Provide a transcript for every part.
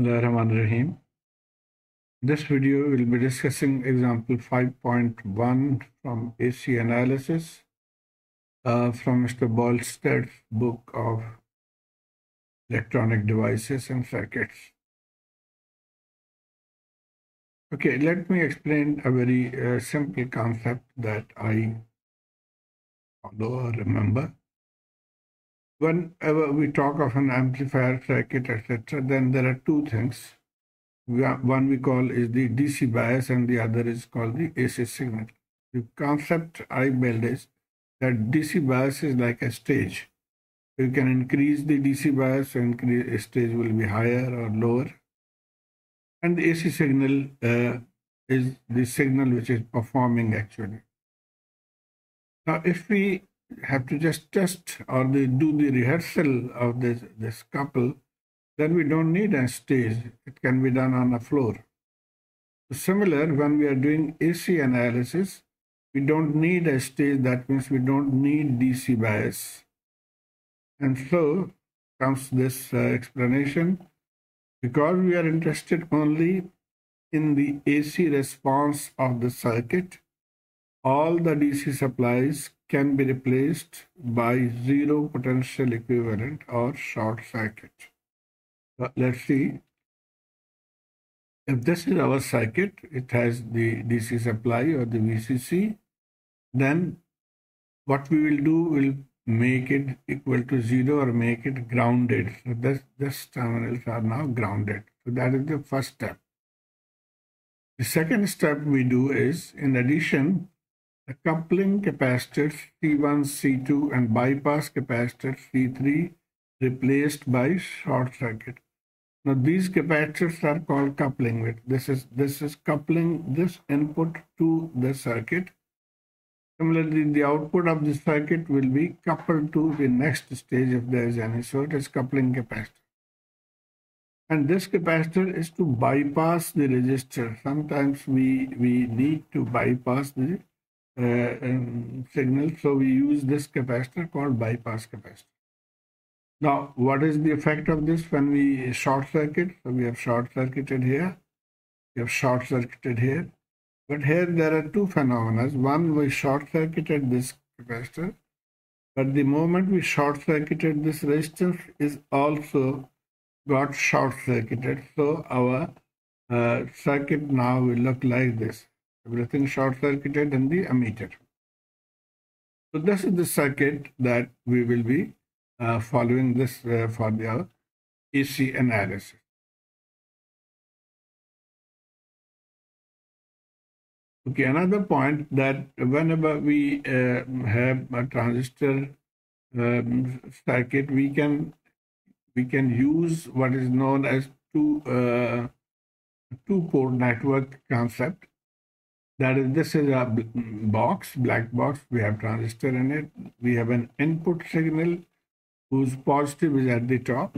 Bismillahirrahmanirrahim. This video will be discussing example 5.1 from AC analysis uh, from Mr. Boylestad's book of electronic devices and circuits. Okay, let me explain a very uh, simple concept that I follow or remember whenever we talk of an amplifier circuit, etc., then there are two things. One we call is the DC bias and the other is called the AC signal. The concept I build is that DC bias is like a stage. You can increase the DC bias, so increase stage will be higher or lower. And the AC signal uh, is the signal which is performing actually. Now, if we have to just test or they do the rehearsal of this, this couple, then we don't need a stage. It can be done on a floor. Similar, when we are doing AC analysis, we don't need a stage. That means we don't need DC bias. And so comes this uh, explanation. Because we are interested only in the AC response of the circuit, all the DC supplies can be replaced by zero potential equivalent or short circuit. So let's see. If this is our circuit, it has the DC supply or the VCC, then what we will do will make it equal to zero or make it grounded. So this, this terminals are now grounded. So that is the first step. The second step we do is, in addition, coupling capacitors C1, C2 and bypass capacitor C3 replaced by short circuit. Now these capacitors are called coupling with this is this is coupling this input to the circuit. Similarly, the output of the circuit will be coupled to the next stage if there is any. So it is coupling capacitor. And this capacitor is to bypass the resistor. Sometimes we, we need to bypass the signal. So we use this capacitor called bypass capacitor. Now, what is the effect of this when we short circuit? So we have short circuited here, we have short circuited here. But here there are two phenomena. One, we short circuited this capacitor, but the moment we short circuited this resistance is also got short circuited. So our uh, circuit now will look like this everything short circuited in the emitter. So this is the circuit that we will be uh, following this uh, for the AC analysis. Okay, another point that whenever we uh, have a transistor um, circuit, we can we can use what is known as two uh, two port network concept that is, this is a box, black box. We have transistor in it. We have an input signal whose positive is at the top.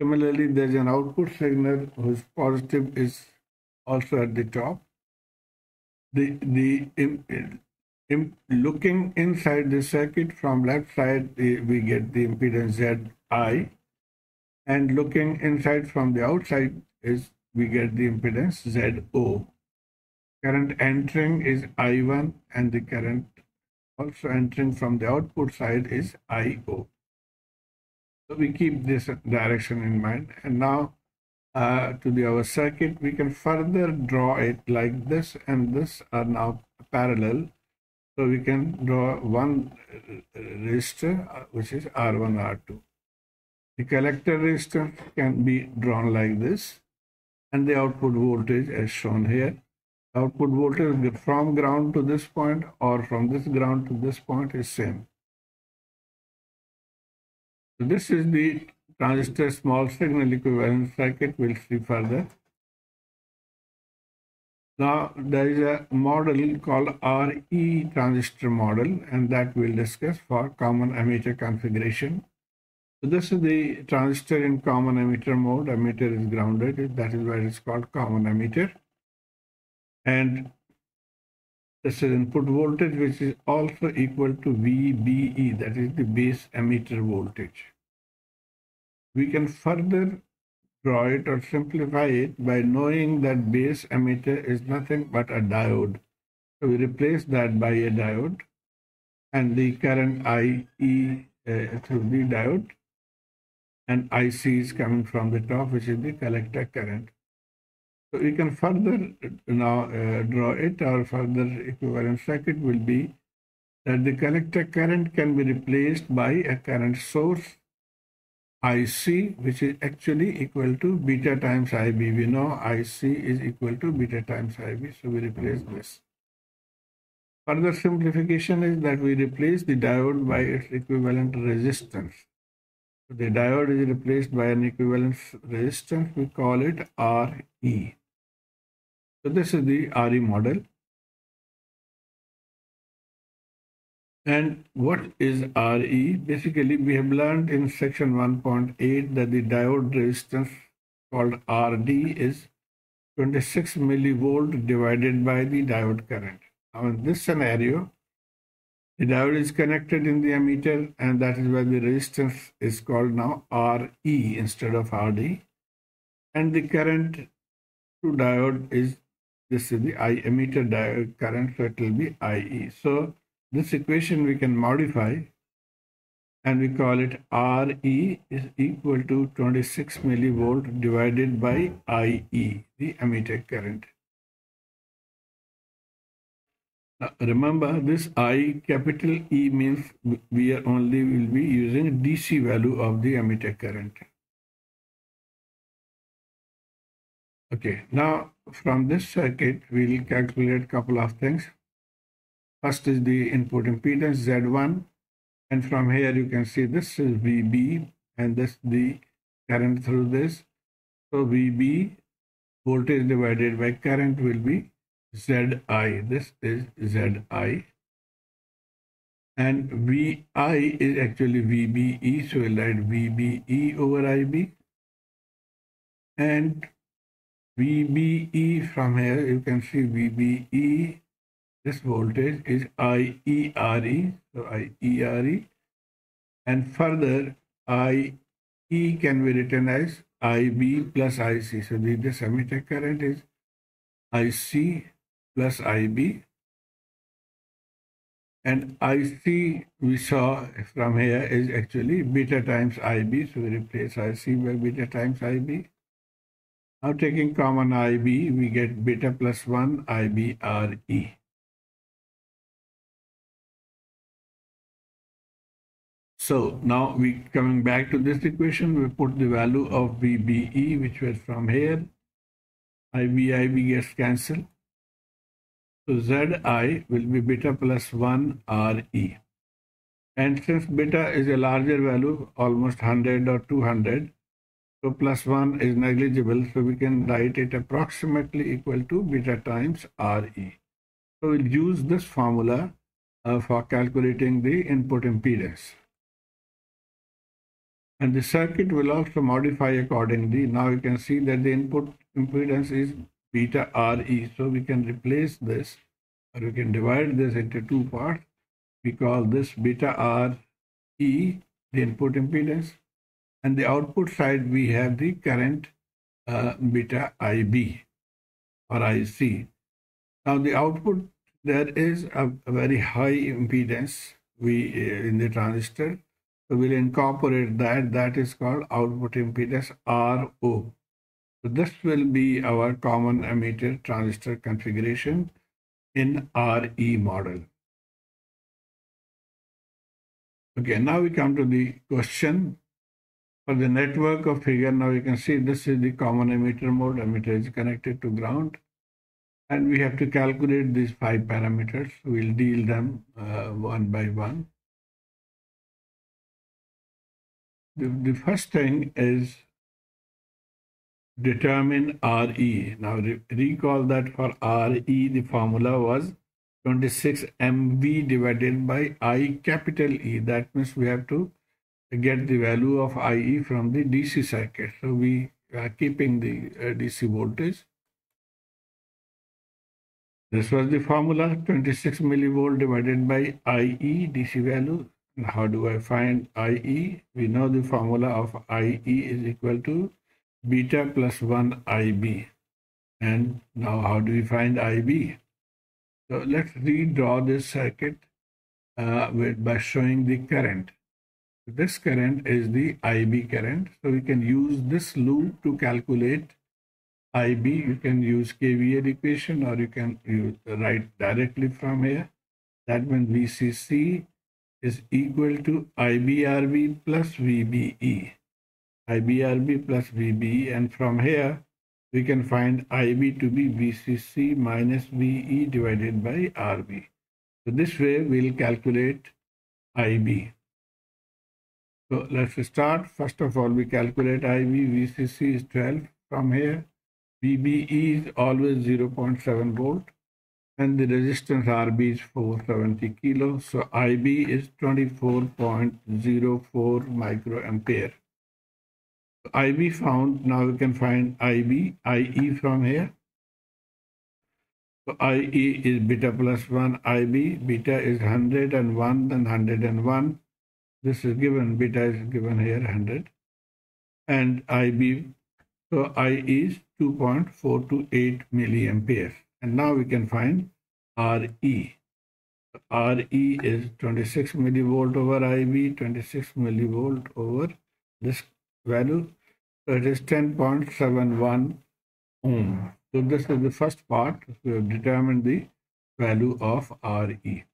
Similarly, there's an output signal whose positive is also at the top. The, the in, in, looking inside the circuit from left side, we get the impedance Zi, and looking inside from the outside is we get the impedance Zo current entering is I1 and the current also entering from the output side is IO. So we keep this direction in mind and now uh, to the our circuit we can further draw it like this and this are now parallel. So we can draw one resistor uh, which is R1, R2. The collector resistor can be drawn like this and the output voltage as shown here output voltage from ground to this point or from this ground to this point is same. So this is the transistor small signal equivalent circuit. We'll see further. Now there is a model called RE transistor model and that we'll discuss for common emitter configuration. So this is the transistor in common emitter mode. Emitter is grounded. That is why it's called common emitter and this is input voltage which is also equal to VBE that is the base emitter voltage. We can further draw it or simplify it by knowing that base emitter is nothing but a diode. So we replace that by a diode and the current IE uh, through the diode and IC is coming from the top which is the collector current. So we can further now uh, draw it or further equivalent circuit will be that the collector current can be replaced by a current source IC which is actually equal to beta times IB. We know IC is equal to beta times IB so we replace this. Further simplification is that we replace the diode by its equivalent resistance. The diode is replaced by an equivalent resistance. We call it RE. So this is the RE model. And what is RE? Basically, we have learned in section 1.8 that the diode resistance called RD is 26 millivolt divided by the diode current. Now in this scenario, the diode is connected in the emitter and that is why the resistance is called now RE instead of RD. And the current to diode is, this is the I diode current, so it will be IE. So this equation we can modify and we call it RE is equal to 26 millivolt divided by IE, the emitter current. Now, remember this I capital E means we are only will be using DC value of the emitter current. Okay, now from this circuit we'll calculate a couple of things. First is the input impedance Z1 and from here you can see this is VB and this the current through this. So VB voltage divided by current will be Zi. This is Zi. And Vi is actually VBE, so we'll write VBE over IB. And VBE from here, you can see VBE, this voltage is IERE, so IERE. And further, IE can be written as IB plus IC. So the, the emitter current is IC plus IB. And IC we saw from here is actually beta times IB. So we replace IC by beta times IB. Now taking common IB, we get beta plus 1 IBRE. So now we coming back to this equation, we put the value of VBE, which was from here. IB, IB gets cancelled. So Zi will be beta plus 1 Re. And since beta is a larger value, almost 100 or 200, so plus 1 is negligible, so we can write it approximately equal to beta times Re. So we'll use this formula uh, for calculating the input impedance. And the circuit will also modify accordingly. Now you can see that the input impedance is beta Re. So we can replace this or we can divide this into two parts. We call this beta Re, the input impedance. And the output side, we have the current uh, beta IB or IC. Now the output, there is a, a very high impedance we uh, in the transistor. So we'll incorporate that. That is called output impedance RO. So this will be our common emitter transistor configuration in RE model. Okay, now we come to the question for the network of figure. Now you can see this is the common emitter mode. Emitter is connected to ground. And we have to calculate these five parameters. We'll deal them uh, one by one. The, the first thing is determine RE. Now re recall that for RE the formula was 26 MV divided by I capital E. That means we have to get the value of IE from the DC circuit. So we are keeping the uh, DC voltage. This was the formula 26 millivolt divided by IE DC value. How do I find IE? We know the formula of IE is equal to beta plus 1 IB. And now how do we find IB? So let's redraw this circuit uh, with, by showing the current. This current is the IB current. So we can use this loop to calculate IB. You can use KVL equation or you can write directly from here. That means VCC is equal to IBRB plus VBE. IBRB plus VBE and from here we can find IB to be VCC minus VE divided by RB. So this way we'll calculate IB. So let's start. First of all, we calculate IB. VCC is 12 from here. VBE is always 0.7 volt and the resistance RB is 470 kilo. So IB is 24.04 microampere. IB found, now we can find IB, IE from here. So IE is beta plus 1 IB, beta is 101, then 101. This is given, beta is given here 100. And IB, so I is 2.428 milliamperes. And now we can find RE. RE is 26 millivolt over IB, 26 millivolt over this value. So it is 10.71 ohm. So this is the first part. We have determined the value of RE.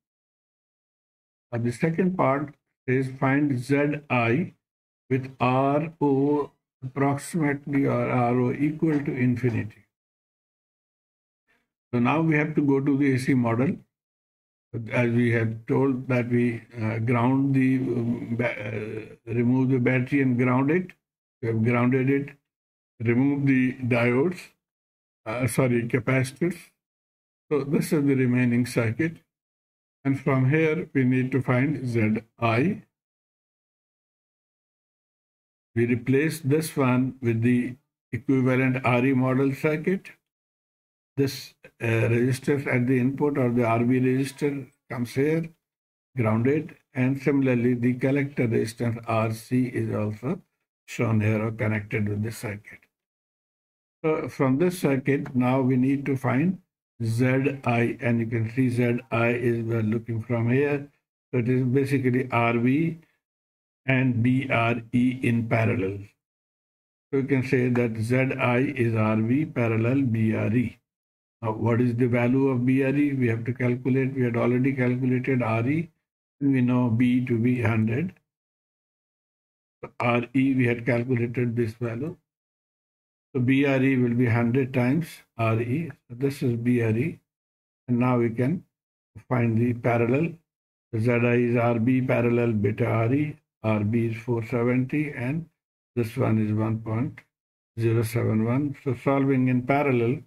Uh, the second part is find ZI with RO approximately or RO equal to infinity. So now we have to go to the AC model. As we have told that we uh, ground the, um, uh, remove the battery and ground it. We have grounded it, remove the diodes, uh, sorry, capacitors. So this is the remaining circuit. And from here, we need to find Zi. We replace this one with the equivalent RE model circuit. This uh, resistor at the input or the RB resistor comes here, grounded. And similarly, the collector resistance RC is also shown here or connected with this circuit. So from this circuit, now we need to find Zi, and you can see Zi is we're looking from here. So it is basically RB and BRE in parallel. So you can say that Zi is RB parallel BRE. Now, what is the value of BRE? We have to calculate. We had already calculated RE. We know B to be 100. RE, we had calculated this value. So BRE will be 100 times RE. So this is BRE. And now we can find the parallel. ZI is RB parallel beta RE. RB is 470 and this one is 1.071. So solving in parallel,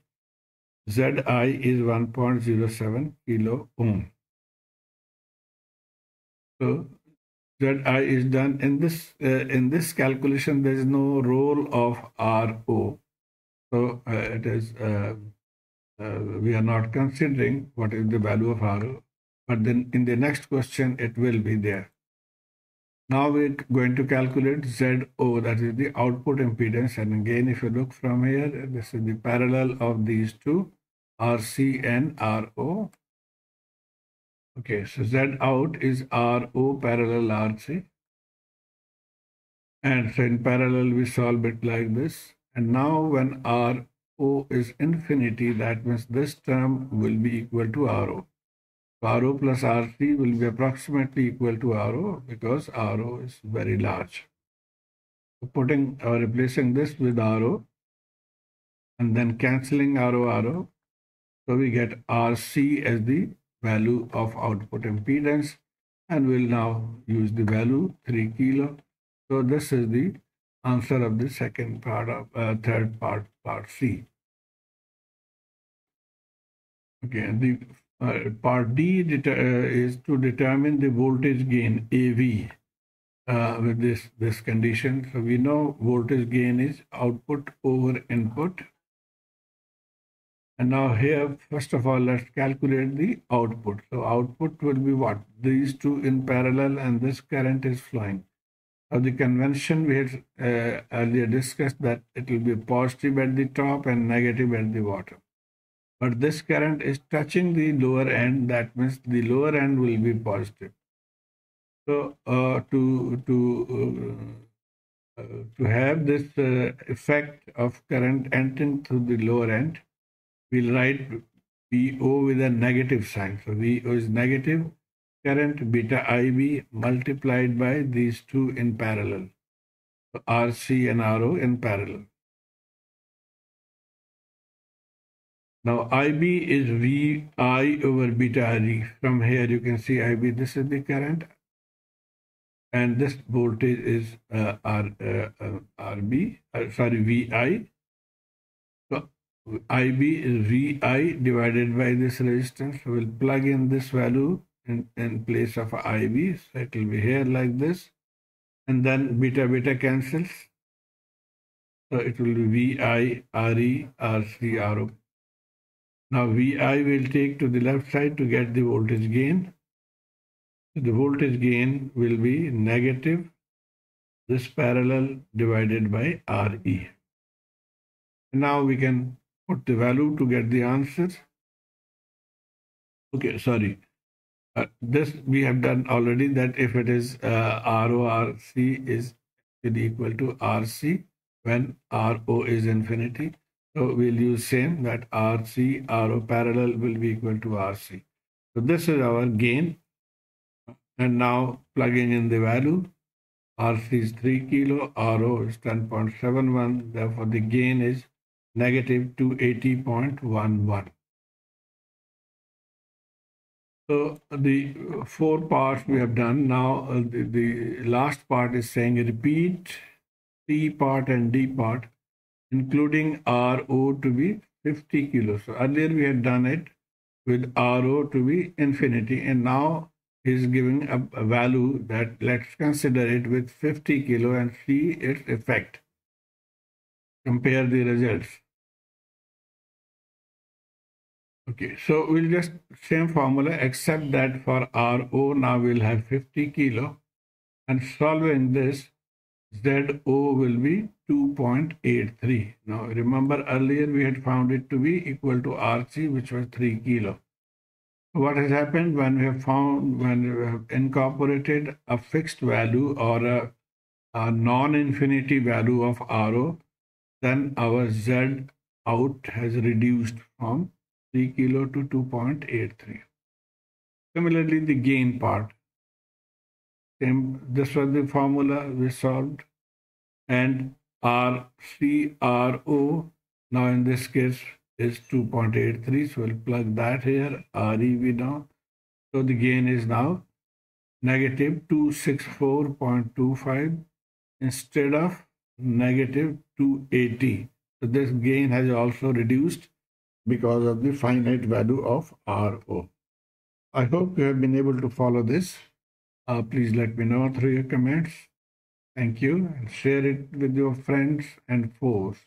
ZI is 1.07 kilo ohm. So ZI is done in this uh, in this calculation. There is no role of RO, so uh, it is uh, uh, we are not considering what is the value of RO. But then in the next question, it will be there. Now we're going to calculate ZO, that is the output impedance. And again, if you look from here, this is the parallel of these two, RC and RO. Okay, so Z out is RO parallel RC. And so in parallel, we solve it like this. And now when RO is infinity, that means this term will be equal to RO. RO plus RC will be approximately equal to RO because RO is very large. So putting or replacing this with RO and then cancelling RO RO, so we get RC as the value of output impedance and we'll now use the value 3 kilo. So this is the answer of the second part of uh, third part, part C. Okay, the uh, part D uh, is to determine the voltage gain AV uh, with this this condition. So we know voltage gain is output over input. And now here, first of all, let's calculate the output. So output will be what? These two in parallel and this current is flowing. So the convention we had uh, earlier discussed that it will be positive at the top and negative at the bottom. But this current is touching the lower end, that means the lower end will be positive. So uh, to to uh, uh to have this uh, effect of current entering through the lower end, we'll write VO with a negative sign. So VO is negative, current beta IB multiplied by these two in parallel. So RC and RO in parallel. Now IB is VI over beta RE. From here you can see IB, this is the current. And this voltage is uh, R, uh, uh, RB, uh, sorry, VI. IB is VI divided by this resistance. We'll plug in this value in, in place of IB. So it will be here like this. And then beta beta cancels. So it will be VI, RE, RC, RO. Now VI will take to the left side to get the voltage gain. The voltage gain will be negative this parallel divided by RE. Now we can put the value to get the answer. Okay, sorry. Uh, this we have done already that if it is uh, RORC is equal to RC when RO is infinity so we'll use same that RC, RO parallel will be equal to RC. So this is our gain. And now plugging in the value, RC is 3 kilo, RO is 10.71. Therefore, the gain is negative 280.11. So the four parts we have done. Now uh, the, the last part is saying repeat C part and D part including RO to be 50 kilos. So earlier we had done it with RO to be infinity, and now he's giving a, a value that let's consider it with 50 kilo and see its effect. Compare the results. Okay, so we'll just same formula except that for RO now we'll have 50 kilo and solving this ZO will be 2.83. Now remember earlier we had found it to be equal to RC which was 3 kilo. What has happened when we have found, when we have incorporated a fixed value or a, a non-infinity value of RO, then our Z out has reduced from 3 kilo to 2.83. Similarly, the gain part, same, this was the formula we solved. And RCRO, now in this case, is 2.83. So we'll plug that here, REV now. So the gain is now negative 264.25 instead of negative 280. So this gain has also reduced because of the finite value of RO. I hope you have been able to follow this. Uh, please let me know through your comments. Thank you and share it with your friends and foes.